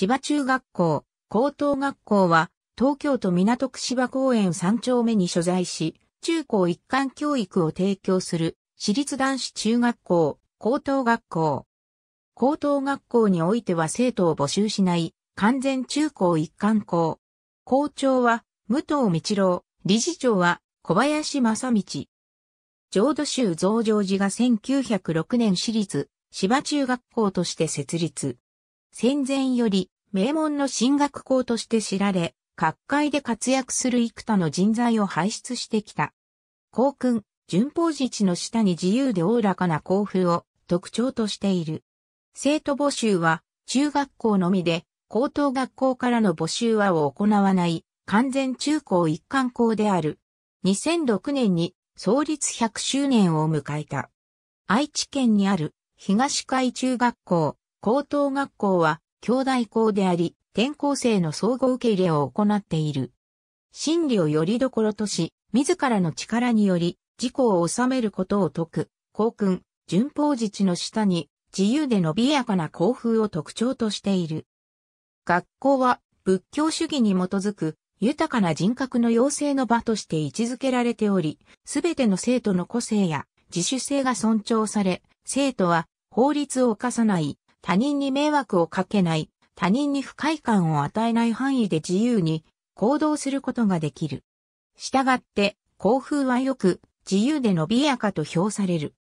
芝中学校、高等学校は、東京都港区芝公園3丁目に所在し、中高一貫教育を提供する、私立男子中学校、高等学校。高等学校においては生徒を募集しない、完全中高一貫校。校長は、武藤道郎、理事長は、小林正道。浄土州増上寺が1906年私立、芝中学校として設立。戦前より、名門の進学校として知られ、各界で活躍する幾多の人材を輩出してきた。校訓、順法自治の下に自由でおおらかな校風を特徴としている。生徒募集は中学校のみで、高等学校からの募集はを行わない完全中高一貫校である。2006年に創立100周年を迎えた。愛知県にある東海中学校、高等学校は兄弟校であり、転校生の相互受け入れを行っている。真理をよりどころとし、自らの力により、自己を収めることを説く、校訓、順法自治の下に、自由で伸びやかな校風を特徴としている。学校は、仏教主義に基づく、豊かな人格の養成の場として位置づけられており、すべての生徒の個性や自主性が尊重され、生徒は法律を犯さない、他人に迷惑をかけない、他人に不快感を与えない範囲で自由に行動することができる。したがって、校風はよく自由で伸びやかと評される。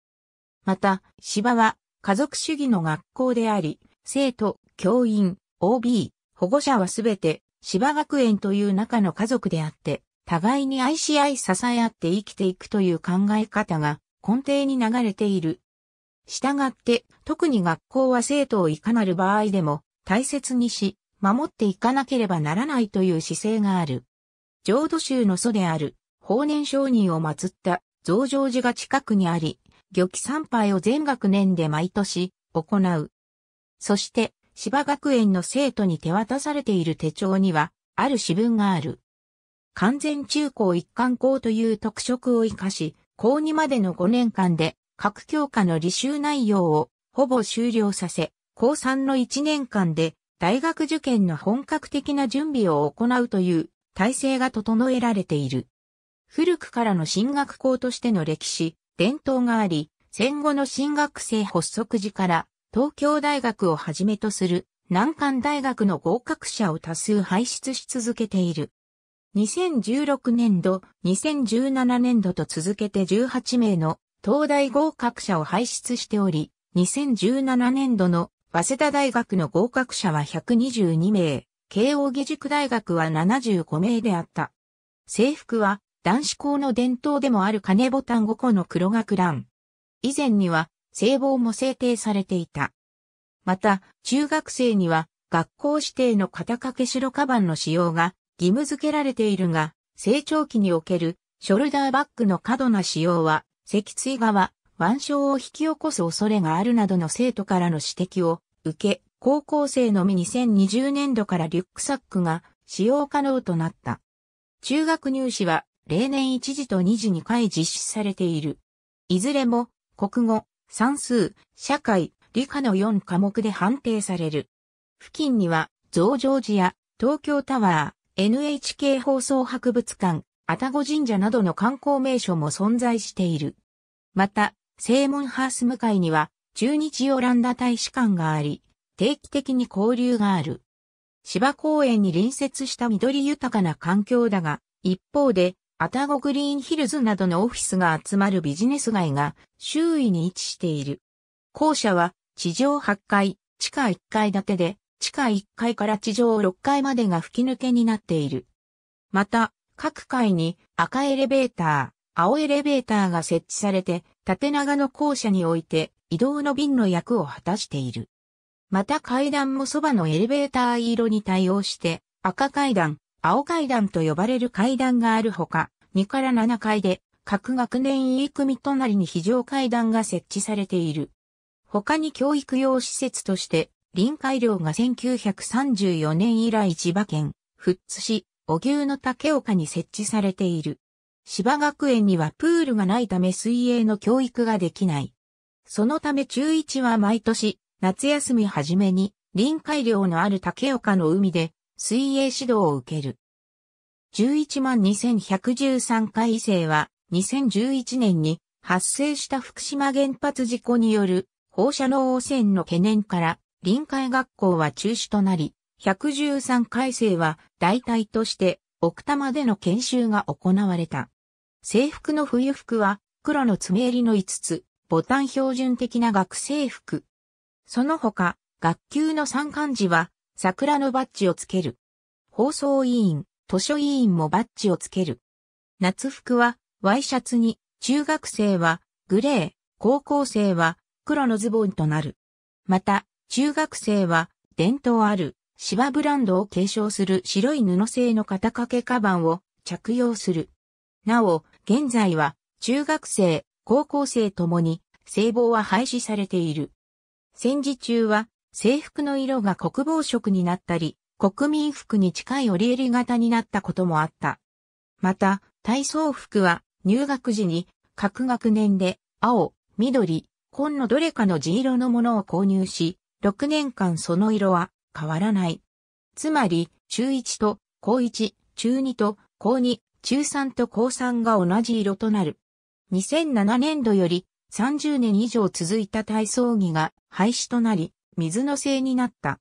また、芝は家族主義の学校であり、生徒、教員、OB、保護者はすべて芝学園という中の家族であって、互いに愛し合い支え合って生きていくという考え方が根底に流れている。したがって、特に学校は生徒をいかなる場合でも大切にし、守っていかなければならないという姿勢がある。浄土宗の祖である、法然上人を祀った増上寺が近くにあり、御記参拝を全学年で毎年行う。そして、芝学園の生徒に手渡されている手帳には、ある詩文がある。完全中高一貫校という特色を活かし、高2までの5年間で各教科の履修内容をほぼ終了させ、高3の1年間で大学受験の本格的な準備を行うという体制が整えられている。古くからの進学校としての歴史、伝統があり、戦後の進学生発足時から東京大学をはじめとする難関大学の合格者を多数輩出し続けている。2016年度、2017年度と続けて18名の東大合格者を輩出しており、2017年度の早稲田大学の合格者は122名、慶応義塾大学は75名であった。制服は男子校の伝統でもある金ボタン5個の黒学ラン。以前には制帽も制定されていた。また、中学生には学校指定の肩掛け白カバンの使用が義務付けられているが、成長期におけるショルダーバッグの過度な使用は脊椎側、腕章を引き起こす恐れがあるなどの生徒からの指摘を受け、高校生のみ2020年度からリュックサックが使用可能となった。中学入試は例年1時と2時2回実施されている。いずれも国語、算数、社会、理科の4科目で判定される。付近には増上寺や東京タワー、NHK 放送博物館、愛宕神社などの観光名所も存在している。また、正門ハース向かいには、中日オランダ大使館があり、定期的に交流がある。芝公園に隣接した緑豊かな環境だが、一方で、アタゴグリーンヒルズなどのオフィスが集まるビジネス街が周囲に位置している。校舎は地上8階、地下1階建てで、地下1階から地上6階までが吹き抜けになっている。また、各階に赤エレベーター、青エレベーターが設置されて、縦長の校舎において移動の便の役を果たしている。また階段もそばのエレベーター色に対応して、赤階段、青階段と呼ばれる階段があるほか、2から7階で、各学年 E 組隣に非常階段が設置されている。他に教育用施設として、臨海寮が1934年以来千葉県、富津市、小牛の竹岡に設置されている。芝学園にはプールがないため水泳の教育ができない。そのため中1は毎年、夏休みはじめに、臨海領のある竹岡の海で水泳指導を受ける。11万2113回生は2011年に発生した福島原発事故による放射能汚染の懸念から臨海学校は中止となり、113回生は代替として奥多摩での研修が行われた。制服の冬服は黒の爪襟の5つ、ボタン標準的な学生服。その他、学級の参観時は桜のバッジをつける。放送委員、図書委員もバッジをつける。夏服はワイシャツに、中学生はグレー、高校生は黒のズボンとなる。また、中学生は伝統ある芝ブランドを継承する白い布製の肩掛けカバンを着用する。なお、現在は中学生、高校生ともに制帽は廃止されている。戦時中は制服の色が国防色になったり、国民服に近い折り襟型になったこともあった。また、体操服は入学時に各学年で青、緑、紺のどれかの地色のものを購入し、6年間その色は変わらない。つまり、中1と高1、中2と高2、中3と高3が同じ色となる。2007年度より30年以上続いた体操着が廃止となり、水の製になった。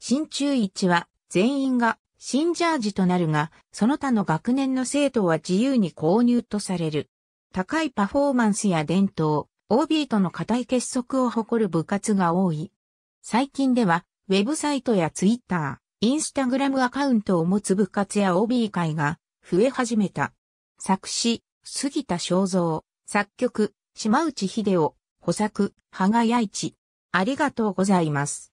新中1は全員が新ジャージとなるが、その他の学年の生徒は自由に購入とされる。高いパフォーマンスや伝統、OB との固い結束を誇る部活が多い。最近では、ウェブサイトやツイッター、インスタグラムアカウントを持つ部活や OB 会が増え始めた。作詞、杉田正蔵、作曲、島内秀夫、補作、羽賀八一。ありがとうございます。